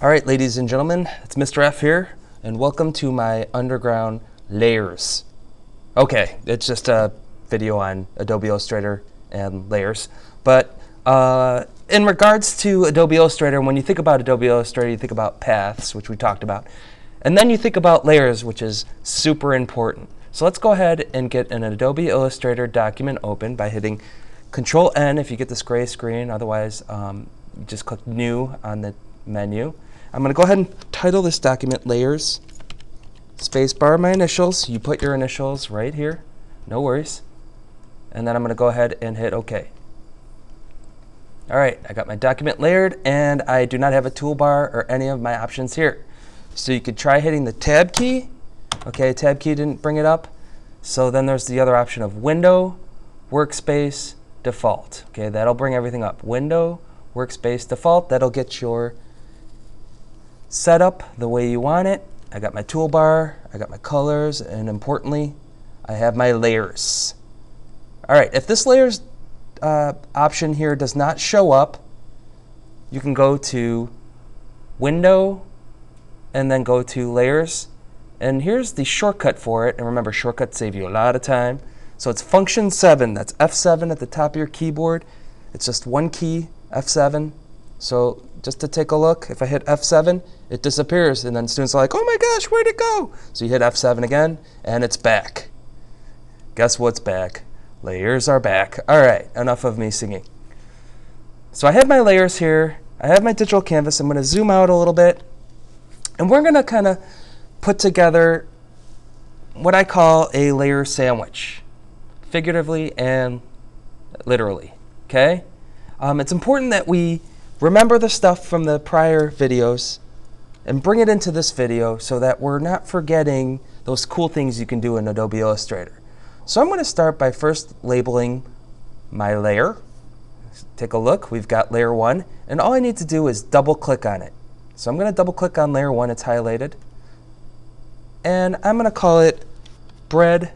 All right, ladies and gentlemen, it's Mr. F here, and welcome to my underground layers. Okay, it's just a video on Adobe Illustrator and layers, but uh, in regards to Adobe Illustrator, when you think about Adobe Illustrator, you think about paths, which we talked about, and then you think about layers, which is super important. So let's go ahead and get an Adobe Illustrator document open by hitting Control N if you get this gray screen. Otherwise, um, just click New on the menu. I'm going to go ahead and title this document Layers. Spacebar my initials. You put your initials right here. No worries. And then I'm going to go ahead and hit OK. All right, I got my document layered, and I do not have a toolbar or any of my options here. So you could try hitting the Tab key. Okay, Tab key didn't bring it up. So then there's the other option of Window, Workspace, Default. Okay, that'll bring everything up. Window, Workspace, Default. That'll get your setup the way you want it. I got my toolbar, I got my colors, and importantly, I have my layers. All right, if this layers uh, option here does not show up, you can go to Window and then go to Layers. And here's the shortcut for it. And remember, shortcuts save you a lot of time. So it's function 7. That's F7 at the top of your keyboard. It's just one key, F7. So just to take a look, if I hit F7, it disappears. And then students are like, oh my gosh, where'd it go? So you hit F7 again, and it's back. Guess what's back? Layers are back. All right, enough of me singing. So I have my layers here. I have my digital canvas. I'm going to zoom out a little bit. And we're going to kind of put together what I call a layer sandwich, figuratively and literally. Okay? Um, it's important that we remember the stuff from the prior videos and bring it into this video so that we're not forgetting those cool things you can do in Adobe Illustrator. So I'm going to start by first labeling my layer. Take a look. We've got layer 1. And all I need to do is double click on it. So I'm going to double click on layer 1. It's highlighted. And I'm going to call it bread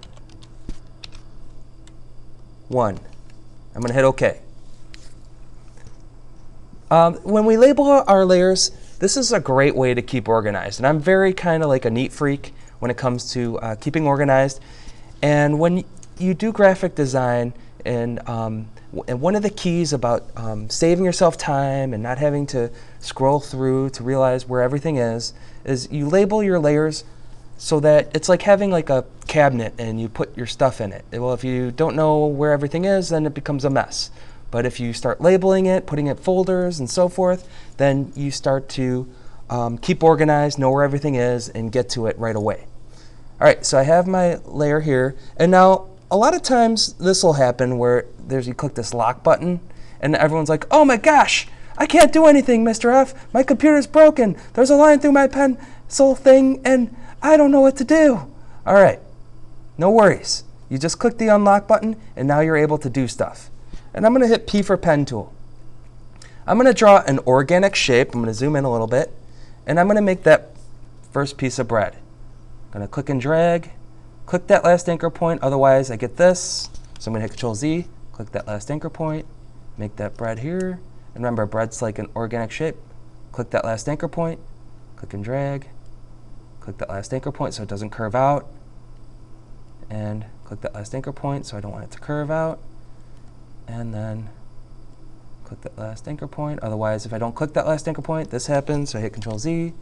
1. I'm going to hit OK. Um, when we label our layers, this is a great way to keep organized. And I'm very kind of like a neat freak when it comes to uh, keeping organized. And when you do graphic design, and, um, and one of the keys about um, saving yourself time and not having to scroll through to realize where everything is, is you label your layers so that it's like having like a cabinet and you put your stuff in it. Well, if you don't know where everything is, then it becomes a mess. But if you start labeling it, putting it folders and so forth, then you start to um, keep organized, know where everything is, and get to it right away. All right, so I have my layer here. And now, a lot of times this will happen where there's you click this lock button, and everyone's like, oh my gosh, I can't do anything, Mr. F. My computer's broken. There's a line through my pencil thing, and I don't know what to do. All right, no worries. You just click the unlock button, and now you're able to do stuff. And I'm going to hit P for pen tool. I'm going to draw an organic shape. I'm going to zoom in a little bit, and I'm going to make that first piece of bread. I'm going to click and drag, click that last anchor point, otherwise I get this. So I'm going to hit Control Z, click that last anchor point, make that bread here. And remember, bread's like an organic shape. Click that last anchor point, click and drag, click that last anchor point so it doesn't curve out, and click that last anchor point so I don't want it to curve out, and then click that last anchor point. Otherwise, if I don't click that last anchor point, this happens. So I hit Control Z,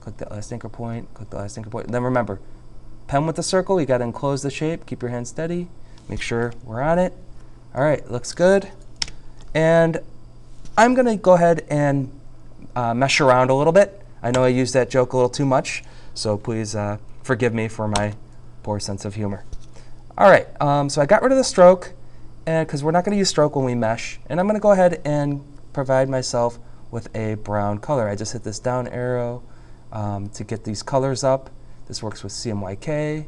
click that last anchor point, click the last anchor point. And then remember, pen with the circle, you got to enclose the shape, keep your hand steady, make sure we're on it. All right, looks good. And I'm going to go ahead and uh, mesh around a little bit. I know I used that joke a little too much, so please uh, forgive me for my poor sense of humor. All right, um, so I got rid of the stroke, because we're not going to use stroke when we mesh, and I'm going to go ahead and provide myself with a brown color. I just hit this down arrow, um, to get these colors up. This works with CMYK,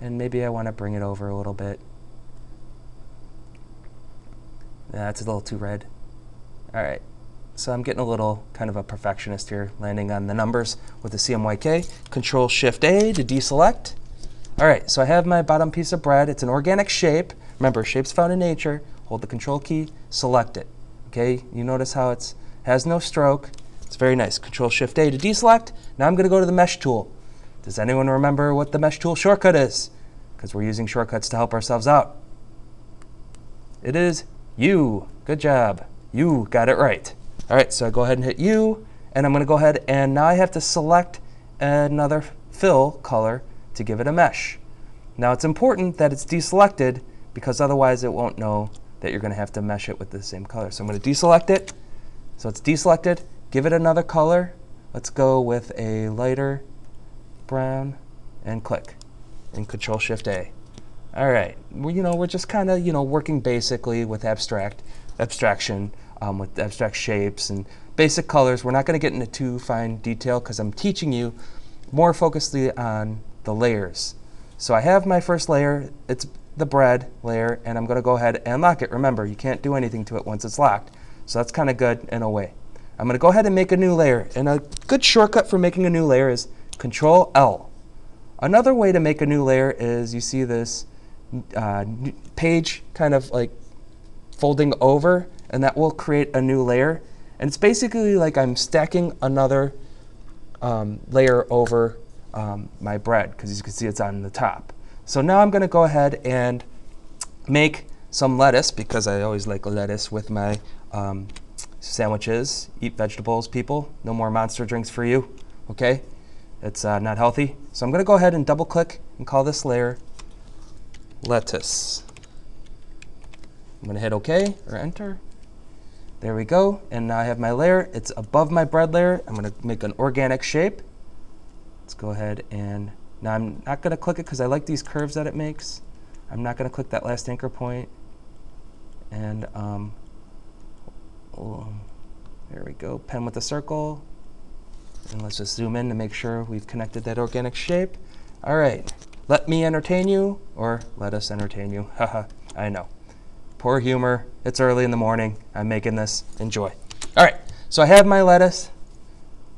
and maybe I want to bring it over a little bit. That's a little too red. All right, so I'm getting a little kind of a perfectionist here, landing on the numbers with the CMYK. Control Shift A to deselect. All right, so I have my bottom piece of bread. It's an organic shape. Remember, shapes found in nature. Hold the Control key, select it. Okay, you notice how it has no stroke. It's very nice. Control Shift A to deselect. Now I'm going to go to the Mesh tool. Does anyone remember what the Mesh tool shortcut is? Because we're using shortcuts to help ourselves out. It is U. Good job. You got it right. All right, so I go ahead and hit U, and I'm going to go ahead and now I have to select another fill color to give it a mesh. Now it's important that it's deselected because otherwise it won't know that you're going to have to mesh it with the same color. So I'm going to deselect it. So it's deselected. Give it another color. Let's go with a lighter brown and click and Control Shift A. All right, well, you know, we're just kind of, you know, working basically with abstract, abstraction, um, with abstract shapes and basic colors. We're not going to get into too fine detail because I'm teaching you more focusedly on the layers. So I have my first layer, it's the bread layer, and I'm going to go ahead and lock it. Remember, you can't do anything to it once it's locked. So that's kind of good in a way. I'm going to go ahead and make a new layer. And a good shortcut for making a new layer is Control L. Another way to make a new layer is you see this uh, page kind of like folding over, and that will create a new layer. And it's basically like I'm stacking another um, layer over um, my bread, because you can see it's on the top. So now I'm going to go ahead and make some lettuce, because I always like lettuce with my um, sandwiches. Eat vegetables, people. No more monster drinks for you, okay? It's uh, not healthy. So I'm going to go ahead and double click and call this layer lettuce. I'm going to hit OK or enter. There we go. And now I have my layer. It's above my bread layer. I'm going to make an organic shape. Let's go ahead and now I'm not going to click it because I like these curves that it makes. I'm not going to click that last anchor point. And um, oh, there we go. Pen with a circle. And let's just zoom in to make sure we've connected that organic shape. All right. Let me entertain you, or let us entertain you. Haha, I know. Poor humor. It's early in the morning. I'm making this. Enjoy. All right, so I have my lettuce,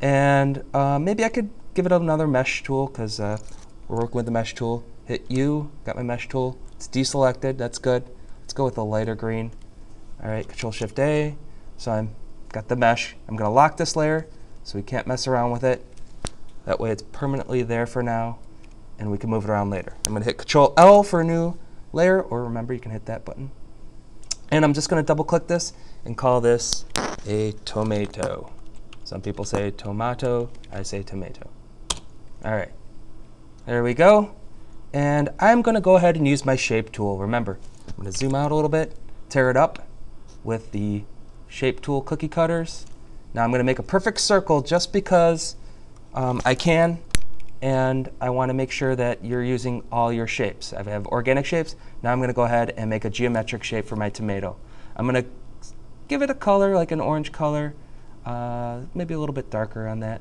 and uh, maybe I could give it another mesh tool because uh, we're working with the mesh tool. Hit U, got my mesh tool. It's deselected, that's good. Let's go with a lighter green. All right, Control Shift A. So I'm got the mesh. I'm gonna lock this layer so we can't mess around with it. That way it's permanently there for now and we can move it around later. I'm going to hit Control L for a new layer, or remember you can hit that button. And I'm just going to double click this and call this a tomato. Some people say tomato, I say tomato. All right, there we go. And I'm going to go ahead and use my shape tool. Remember, I'm going to zoom out a little bit, tear it up with the shape tool cookie cutters. Now I'm going to make a perfect circle just because um, I can and I want to make sure that you're using all your shapes. I have organic shapes. Now I'm going to go ahead and make a geometric shape for my tomato. I'm going to give it a color, like an orange color, uh, maybe a little bit darker on that.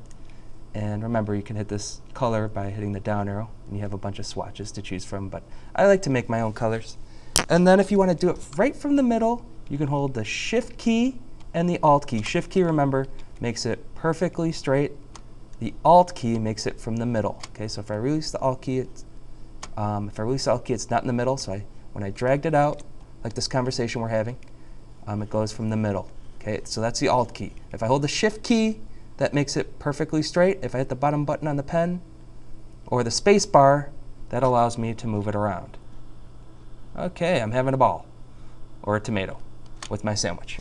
And remember, you can hit this color by hitting the down arrow, and you have a bunch of swatches to choose from, but I like to make my own colors. And then if you want to do it right from the middle, you can hold the Shift key and the Alt key. Shift key, remember, makes it perfectly straight the Alt key makes it from the middle. Okay, so if I release the Alt key, it's, um, if I release the Alt key, it's not in the middle. So I, when I dragged it out, like this conversation we're having, um, it goes from the middle. Okay, so that's the Alt key. If I hold the Shift key, that makes it perfectly straight. If I hit the bottom button on the pen, or the space bar, that allows me to move it around. Okay, I'm having a ball, or a tomato, with my sandwich.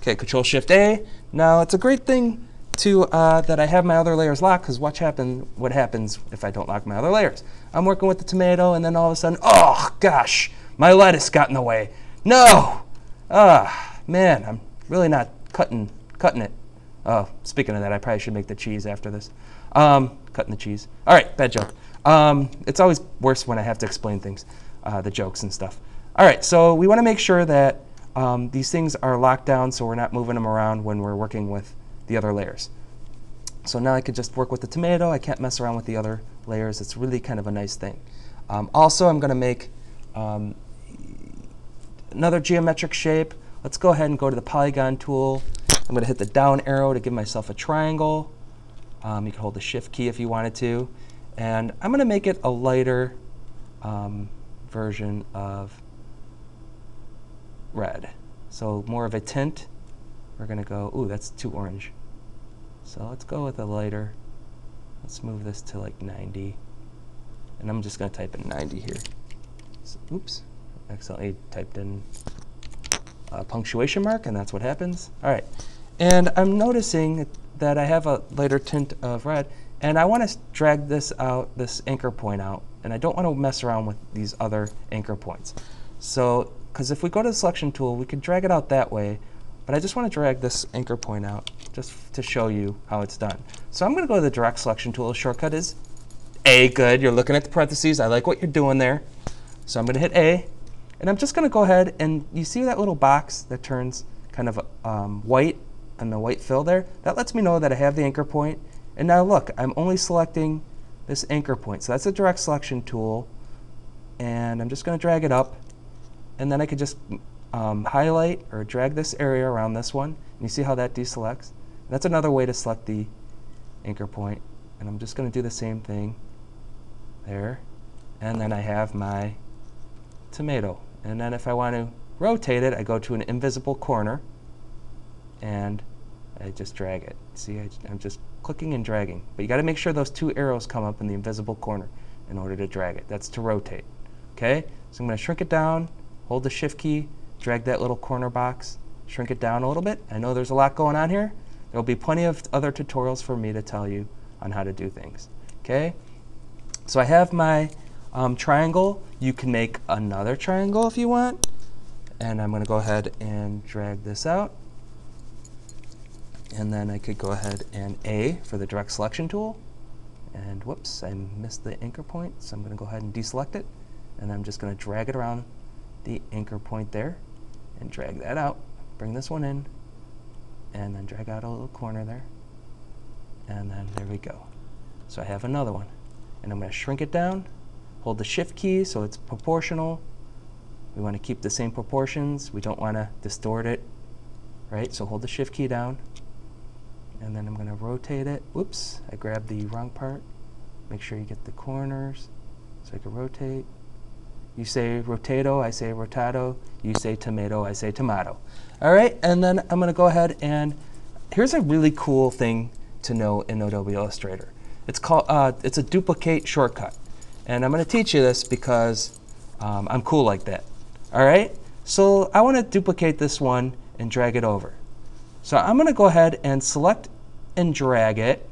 Okay, Control Shift A. Now it's a great thing to uh, that I have my other layers locked because watch happen what happens if I don't lock my other layers. I'm working with the tomato and then all of a sudden, oh gosh, my lettuce got in the way. No! Ah, man, I'm really not cutting cutting it. Oh, speaking of that, I probably should make the cheese after this. Um, cutting the cheese. All right, bad joke. Um, it's always worse when I have to explain things, uh, the jokes and stuff. All right, so we want to make sure that um, these things are locked down so we're not moving them around when we're working with the other layers. So now I could just work with the tomato. I can't mess around with the other layers. It's really kind of a nice thing. Um, also, I'm going to make um, another geometric shape. Let's go ahead and go to the polygon tool. I'm going to hit the down arrow to give myself a triangle. Um, you can hold the shift key if you wanted to. And I'm going to make it a lighter um, version of red. So more of a tint. We're going to go, ooh, that's too orange. So let's go with a lighter. Let's move this to like 90. And I'm just going to type in 90 here. So, oops, accidentally typed in a punctuation mark, and that's what happens. All right, and I'm noticing that I have a lighter tint of red, and I want to drag this out, this anchor point out, and I don't want to mess around with these other anchor points. So, because if we go to the selection tool, we can drag it out that way, but I just want to drag this anchor point out just to show you how it's done. So I'm going to go to the direct selection tool. The shortcut is A, good. You're looking at the parentheses. I like what you're doing there. So I'm going to hit A, and I'm just going to go ahead and you see that little box that turns kind of um, white and the white fill there? That lets me know that I have the anchor point. And now look, I'm only selecting this anchor point. So that's a direct selection tool. And I'm just going to drag it up. And then I could just um, highlight or drag this area around this one. And you see how that deselects? That's another way to select the anchor point. And I'm just going to do the same thing there. And then I have my tomato. And then if I want to rotate it, I go to an invisible corner and I just drag it. See, I, am just clicking and dragging. But you got to make sure those two arrows come up in the invisible corner in order to drag it. That's to rotate. Okay? So I'm going to shrink it down, hold the shift key, drag that little corner box, shrink it down a little bit. I know there's a lot going on here. There will be plenty of other tutorials for me to tell you on how to do things. Okay? So I have my um, triangle. You can make another triangle if you want. And I'm going to go ahead and drag this out. And then I could go ahead and A for the direct selection tool. And whoops, I missed the anchor point, so I'm going to go ahead and deselect it. And I'm just going to drag it around the anchor point there and drag that out. Bring this one in and then drag out a little corner there. And then there we go. So I have another one. And I'm going to shrink it down, hold the shift key so it's proportional. We want to keep the same proportions. We don't want to distort it, right? So hold the shift key down and then I'm going to rotate it. Whoops, I grabbed the wrong part. Make sure you get the corners so I can rotate. You say rotato, I say rotato. You say tomato, I say tomato. All right, and then I'm going to go ahead and here's a really cool thing to know in Adobe Illustrator. It's called uh, it's a duplicate shortcut, and I'm going to teach you this because um, I'm cool like that. All right, so I want to duplicate this one and drag it over. So I'm going to go ahead and select and drag it.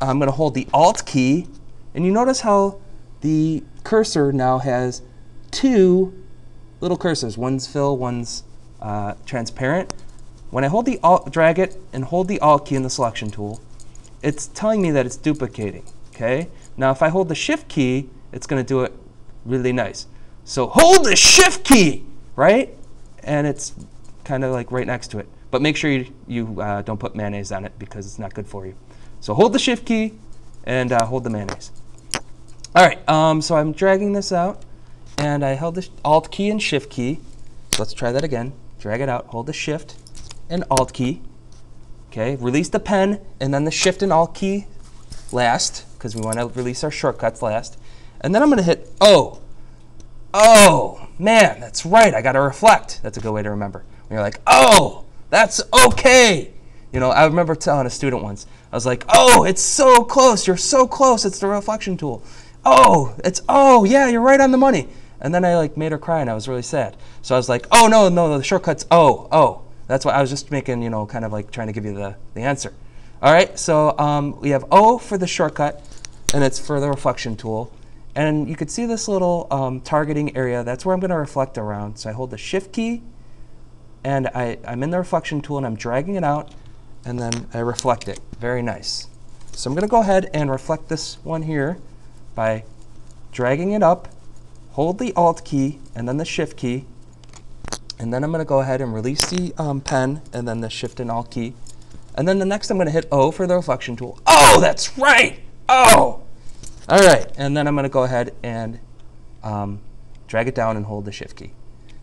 I'm going to hold the Alt key, and you notice how the cursor now has two little cursors. One's fill, one's uh, transparent. When I hold the Alt, drag it and hold the Alt key in the selection tool, it's telling me that it's duplicating. Okay. Now if I hold the Shift key, it's going to do it really nice. So hold the Shift key, right? And it's kind of like right next to it. But make sure you, you uh, don't put mayonnaise on it because it's not good for you. So hold the shift key and uh, hold the mayonnaise. All right, um, so I'm dragging this out and I held the alt key and shift key. So let's try that again. Drag it out, hold the shift and alt key. Okay, release the pen and then the shift and alt key last because we want to release our shortcuts last. And then I'm going to hit O. Oh, man, that's right. I got to reflect. That's a good way to remember. When you're like, oh, that's okay. You know, I remember telling a student once, I was like, oh, it's so close. You're so close. It's the reflection tool. Oh, it's, oh, yeah, you're right on the money. And then I like made her cry and I was really sad. So I was like, oh, no, no, the shortcut's oh, oh. That's why I was just making, you know, kind of like trying to give you the, the answer. All right, so um, we have O for the shortcut, and it's for the reflection tool. And you can see this little um, targeting area. That's where I'm going to reflect around. So I hold the Shift key and I, I'm in the reflection tool and I'm dragging it out and then I reflect it. Very nice. So I'm going to go ahead and reflect this one here by dragging it up, hold the Alt key and then the Shift key, and then I'm going to go ahead and release the um, pen and then the Shift and Alt key. And then the next I'm going to hit O for the reflection tool. Oh, that's right! Oh! All right, and then I'm going to go ahead and um, drag it down and hold the Shift key.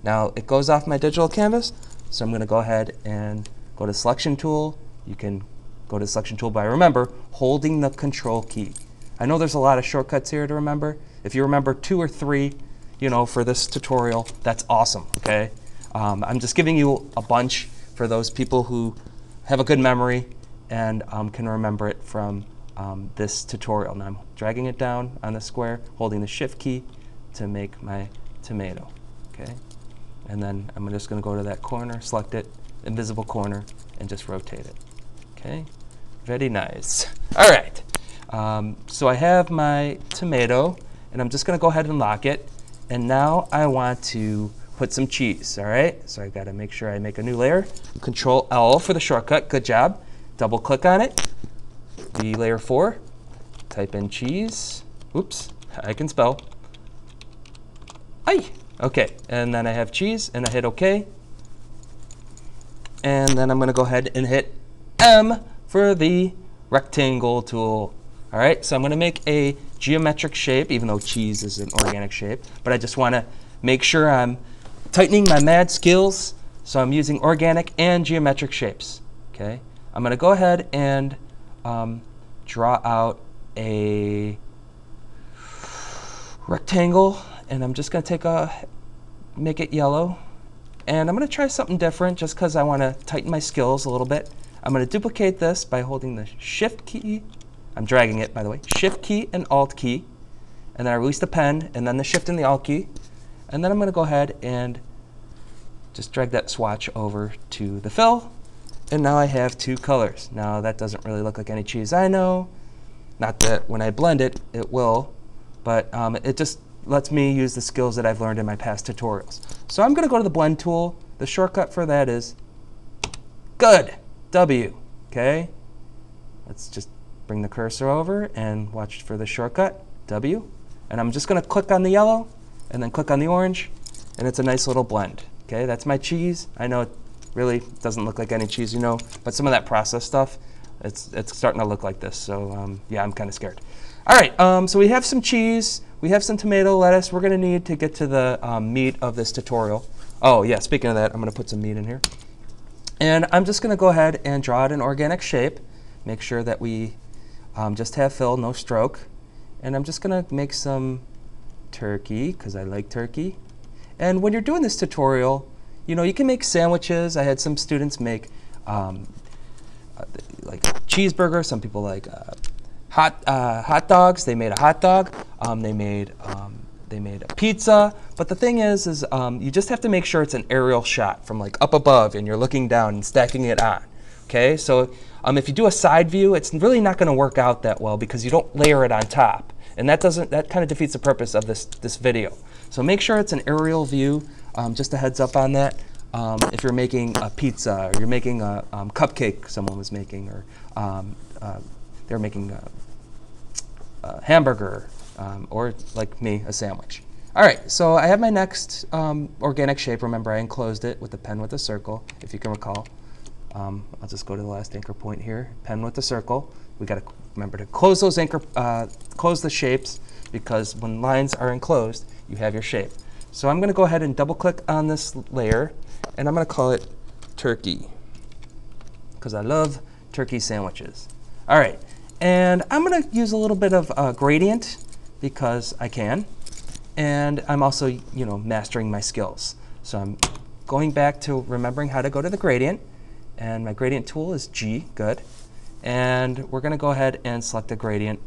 Now it goes off my digital canvas, so I'm going to go ahead and go to selection tool. You can go to selection tool by remember holding the control key. I know there's a lot of shortcuts here to remember. If you remember two or three, you know, for this tutorial, that's awesome, okay? Um, I'm just giving you a bunch for those people who have a good memory and um, can remember it from um, this tutorial. Now I'm dragging it down on the square, holding the shift key to make my tomato, okay? And then I'm just gonna go to that corner, select it, invisible corner, and just rotate it, okay? Very nice. All right, um, so I have my tomato, and I'm just gonna go ahead and lock it, and now I want to put some cheese, all right? So I've gotta make sure I make a new layer. Control L for the shortcut, good job. Double click on it, the layer four, type in cheese. Oops, I can spell. Aye, okay, and then I have cheese, and I hit OK. And then I'm gonna go ahead and hit M for the rectangle tool. All right, so I'm gonna make a geometric shape, even though cheese is an organic shape, but I just wanna make sure I'm tightening my mad skills, so I'm using organic and geometric shapes, okay? I'm gonna go ahead and um, draw out a rectangle, and I'm just gonna take a, make it yellow, and I'm gonna try something different just because I wanna tighten my skills a little bit. I'm gonna duplicate this by holding the Shift key, I'm dragging it by the way, Shift key and Alt key, and then I release the pen, and then the Shift and the Alt key, and then I'm going to go ahead and just drag that swatch over to the fill. And now I have two colors. Now that doesn't really look like any cheese I know. Not that when I blend it, it will, but um, it just lets me use the skills that I've learned in my past tutorials. So I'm going to go to the blend tool. The shortcut for that is good, W, okay? Let's just bring the cursor over and watch for the shortcut, W. And I'm just going to click on the yellow and then click on the orange, and it's a nice little blend. Okay, that's my cheese. I know it really doesn't look like any cheese you know, but some of that processed stuff, it's, it's starting to look like this. So um, yeah, I'm kind of scared. All right, um, so we have some cheese, we have some tomato lettuce. We're gonna need to get to the um, meat of this tutorial. Oh yeah, speaking of that, I'm gonna put some meat in here. And I'm just gonna go ahead and draw it an organic shape. Make sure that we um, just have fill, no stroke. And I'm just gonna make some turkey because I like turkey. And when you're doing this tutorial, you know, you can make sandwiches. I had some students make um, uh, like cheeseburger. Some people like uh, hot uh, hot dogs. They made a hot dog. Um, they made um, they made a pizza. But the thing is, is um, you just have to make sure it's an aerial shot from like up above, and you're looking down and stacking it on. Okay, so um, if you do a side view, it's really not going to work out that well because you don't layer it on top. And that doesn't that kind of defeats the purpose of this this video. So make sure it's an aerial view. Um, just a heads up on that. Um, if you're making a pizza or you're making a cupcake someone was making or uh, they're making a, a hamburger um, or like me a sandwich. All right, so I have my next um, organic shape. Remember I enclosed it with a pen with a circle if you can recall. I'll just go to the last anchor point here, pen with a circle. We got to remember to close those anchor, uh, close the shapes because when lines are enclosed, you have your shape. So I'm going to go ahead and double click on this layer and I'm going to call it turkey because I love turkey sandwiches. All right, and I'm going to use a little bit of uh, gradient because I can. And I'm also, you know, mastering my skills. So I'm going back to remembering how to go to the gradient. And my gradient tool is G, good. And we're going to go ahead and select a gradient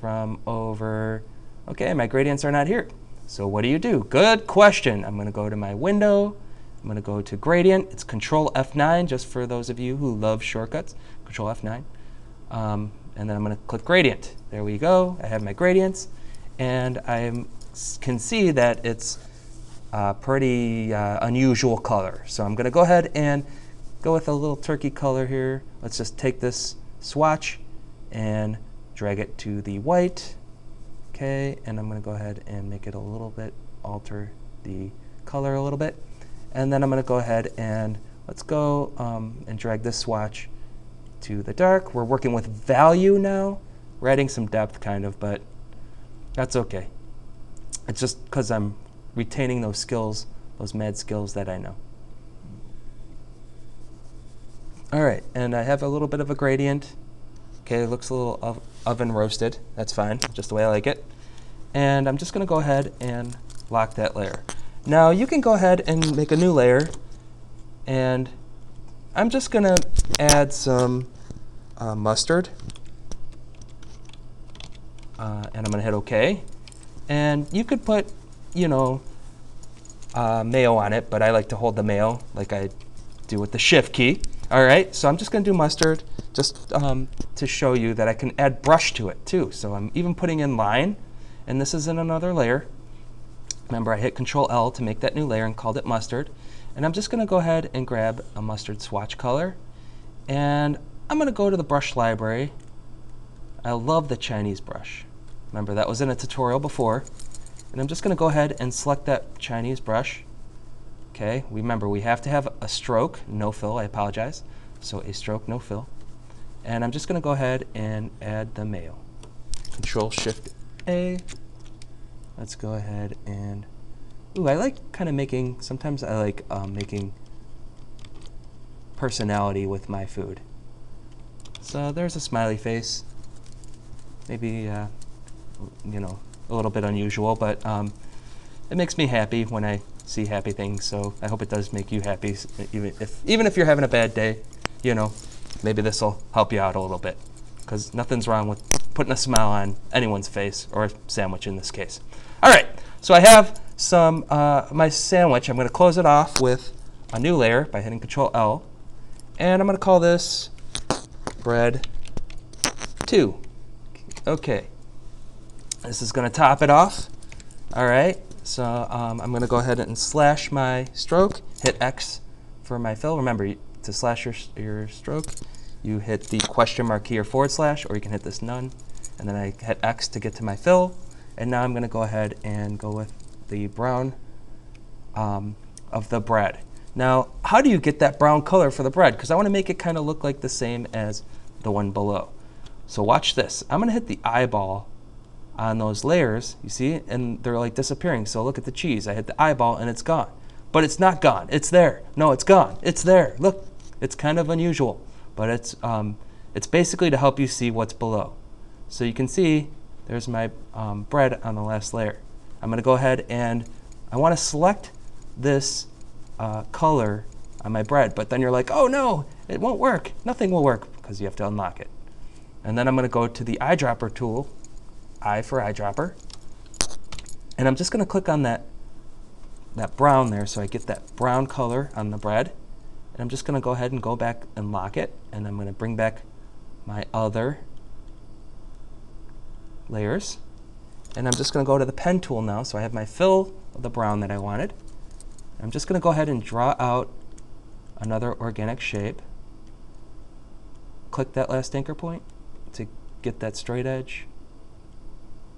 from over, okay, my gradients are not here. So what do you do? Good question. I'm going to go to my window. I'm going to go to gradient. It's Control F9, just for those of you who love shortcuts. Control F9. Um, and then I'm going to click gradient. There we go. I have my gradients. And I can see that it's a pretty uh, unusual color. So I'm going to go ahead and go with a little turkey color here. Let's just take this swatch and drag it to the white. Okay, and I'm going to go ahead and make it a little bit, alter the color a little bit. And then I'm going to go ahead and let's go um, and drag this swatch to the dark. We're working with value now. We're adding some depth kind of, but that's okay. It's just because I'm retaining those skills, those mad skills that I know. All right, and I have a little bit of a gradient. Okay, it looks a little oven roasted. That's fine, just the way I like it. And I'm just gonna go ahead and lock that layer. Now you can go ahead and make a new layer and I'm just gonna add some uh, mustard. Uh, and I'm going to hit OK. And you could put, you know, uh, mayo on it, but I like to hold the mayo like I do with the shift key. All right, so I'm just going to do mustard just um, to show you that I can add brush to it too. So I'm even putting in line, and this is in another layer. Remember, I hit Control L to make that new layer and called it mustard. And I'm just going to go ahead and grab a mustard swatch color. And I'm going to go to the brush library. I love the Chinese brush. Remember, that was in a tutorial before. And I'm just going to go ahead and select that Chinese brush. Okay, remember, we have to have a stroke, no fill, I apologize. So a stroke, no fill. And I'm just going to go ahead and add the mayo. Control Shift A. Let's go ahead and Ooh, I like kind of making, sometimes I like um, making personality with my food. So there's a smiley face. Maybe, uh, you know, a little bit unusual, but um, it makes me happy when I see happy things. So I hope it does make you happy, even if even if you're having a bad day. You know, maybe this will help you out a little bit, because nothing's wrong with putting a smile on anyone's face or a sandwich in this case. All right, so I have some uh, my sandwich. I'm going to close it off with a new layer by hitting Control L, and I'm going to call this bread two. Okay, this is going to top it off. All right, so um, I'm going to go ahead and slash my stroke. Hit X for my fill. Remember to slash your your stroke, you hit the question mark key or forward slash, or you can hit this none, and then I hit X to get to my fill. And now I'm going to go ahead and go with the brown um, of the bread. Now, how do you get that brown color for the bread? Because I want to make it kind of look like the same as the one below. So watch this. I'm going to hit the eyeball on those layers, you see, and they're like disappearing. So look at the cheese. I hit the eyeball and it's gone. But it's not gone. It's there. No, it's gone. It's there. Look, it's kind of unusual, but it's, um, it's basically to help you see what's below. So you can see there's my um, bread on the last layer. I'm going to go ahead and I want to select this uh, color on my bread, but then you're like, oh no, it won't work. Nothing will work because you have to unlock it. And then I'm going to go to the eyedropper tool, I for eyedropper, and I'm just going to click on that, that brown there so I get that brown color on the bread. And I'm just going to go ahead and go back and lock it, and I'm going to bring back my other layers. And I'm just going to go to the pen tool now. So I have my fill of the brown that I wanted. I'm just going to go ahead and draw out another organic shape. Click that last anchor point to get that straight edge.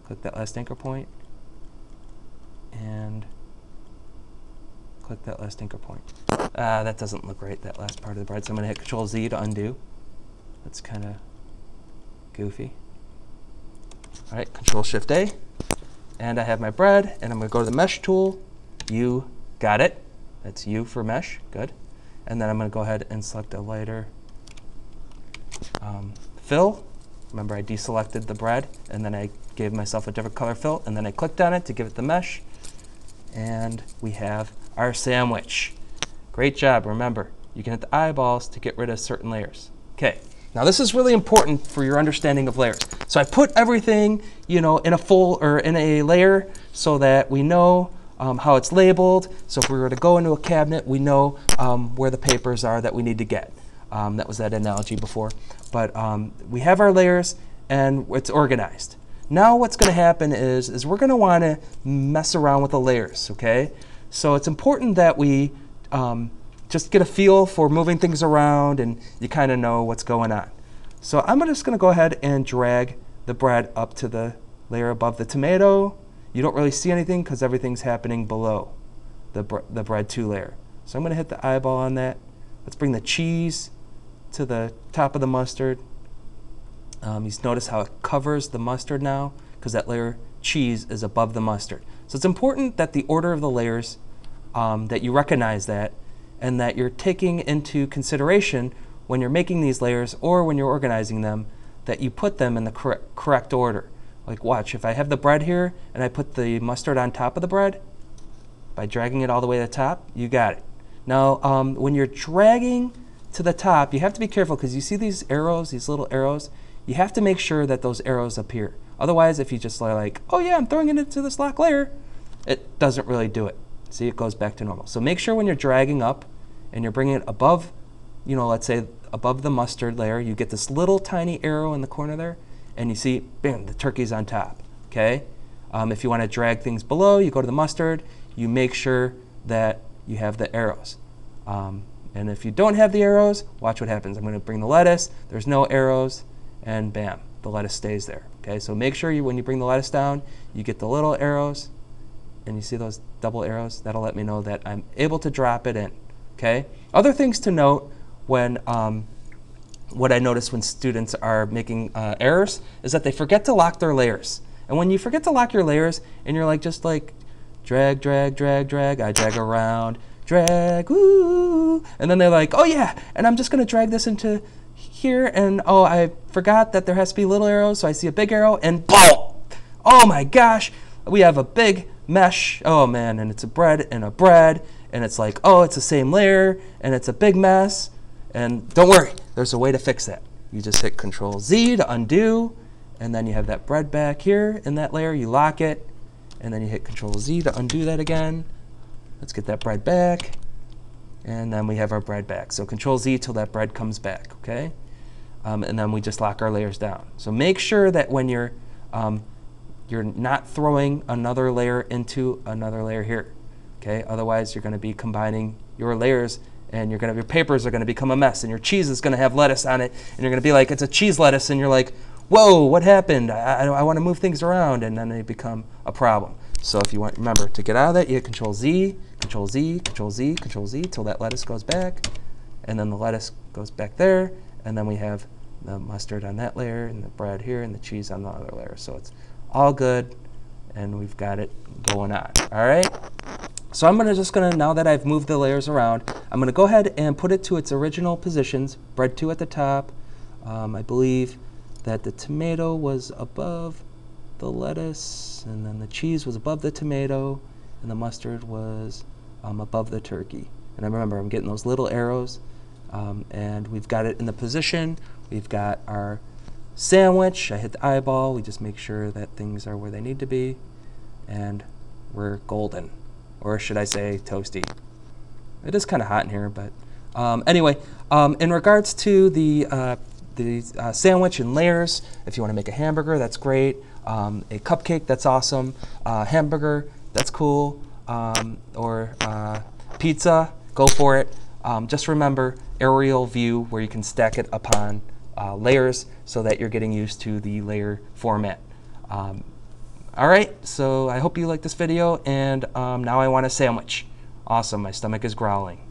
Click that last anchor point. And click that last anchor point. Ah, that doesn't look right, that last part of the bread. So I'm going to hit Control Z to undo. That's kind of goofy. All right, Control Shift A and I have my bread, and I'm going to go to the mesh tool. You got it. That's U for mesh. Good. And then I'm going to go ahead and select a lighter um, fill. Remember, I deselected the bread, and then I gave myself a different color fill, and then I clicked on it to give it the mesh. And we have our sandwich. Great job. Remember, you can hit the eyeballs to get rid of certain layers. Okay. Now this is really important for your understanding of layers. So I put everything, you know, in a full or in a layer so that we know um, how it's labeled. So if we were to go into a cabinet, we know um, where the papers are that we need to get. Um, that was that analogy before. But um, we have our layers and it's organized. Now what's going to happen is, is we're going to want to mess around with the layers, okay? So it's important that we um, just get a feel for moving things around and you kind of know what's going on. So I'm just going to go ahead and drag the bread up to the layer above the tomato. You don't really see anything because everything's happening below the, bre the bread 2 layer. So I'm going to hit the eyeball on that. Let's bring the cheese to the top of the mustard. Um, you notice how it covers the mustard now because that layer cheese is above the mustard. So it's important that the order of the layers, um, that you recognize that and that you're taking into consideration when you're making these layers or when you're organizing them that you put them in the cor correct order. Like watch, if I have the bread here and I put the mustard on top of the bread, by dragging it all the way to the top, you got it. Now, um, when you're dragging to the top, you have to be careful because you see these arrows, these little arrows. You have to make sure that those arrows appear. Otherwise, if you just like, oh yeah, I'm throwing it into this lock layer, it doesn't really do it. See, it goes back to normal. So make sure when you're dragging up and you're bringing it above, you know, let's say above the mustard layer, you get this little tiny arrow in the corner there, and you see, bam, the turkey's on top, okay? Um, if you want to drag things below, you go to the mustard, you make sure that you have the arrows. Um, and if you don't have the arrows, watch what happens. I'm going to bring the lettuce, there's no arrows, and bam, the lettuce stays there. Okay, so make sure you, when you bring the lettuce down, you get the little arrows, and you see those double arrows? That'll let me know that I'm able to drop it in. Okay. Other things to note when um, what I notice when students are making uh, errors is that they forget to lock their layers. And when you forget to lock your layers and you're like just like drag, drag, drag, drag, I drag around, drag, ooh, and then they're like, oh yeah, and I'm just gonna drag this into here, and oh, I forgot that there has to be little arrows, so I see a big arrow, and boom! Oh my gosh, we have a big mesh. Oh man, and it's a bread and a bread, and it's like, oh, it's the same layer, and it's a big mess. And don't worry, there's a way to fix that. You just hit Control Z to undo, and then you have that bread back here in that layer. You lock it, and then you hit Control Z to undo that again. Let's get that bread back, and then we have our bread back. So Control Z till that bread comes back, okay? Um, and then we just lock our layers down. So make sure that when you're um, you're not throwing another layer into another layer here. Okay, otherwise you're going to be combining your layers and you're going to your papers are going to become a mess and your cheese is going to have lettuce on it and you're going to be like it's a cheese lettuce and you're like whoa what happened? I, I, I want to move things around and then they become a problem. So if you want remember to get out of that you hit control Z control Z control Z control Z till that lettuce goes back and then the lettuce goes back there and then we have the mustard on that layer and the bread here and the cheese on the other layer. So it's all good, and we've got it going on. All right. So I'm gonna just gonna, now that I've moved the layers around, I'm gonna go ahead and put it to its original positions. Bread two at the top. Um, I believe that the tomato was above the lettuce, and then the cheese was above the tomato, and the mustard was um, above the turkey. And I remember I'm getting those little arrows, um, and we've got it in the position. We've got our sandwich. I hit the eyeball. We just make sure that things are where they need to be. And we're golden. Or should I say toasty. It is kind of hot in here, but um, anyway, um, in regards to the, uh, the uh, sandwich and layers, if you want to make a hamburger, that's great. Um, a cupcake, that's awesome. Uh, hamburger, that's cool. Um, or uh, pizza, go for it. Um, just remember aerial view where you can stack it upon uh, layers so that you're getting used to the layer format. Um, all right, so I hope you like this video, and um, now I want a sandwich. Awesome, my stomach is growling.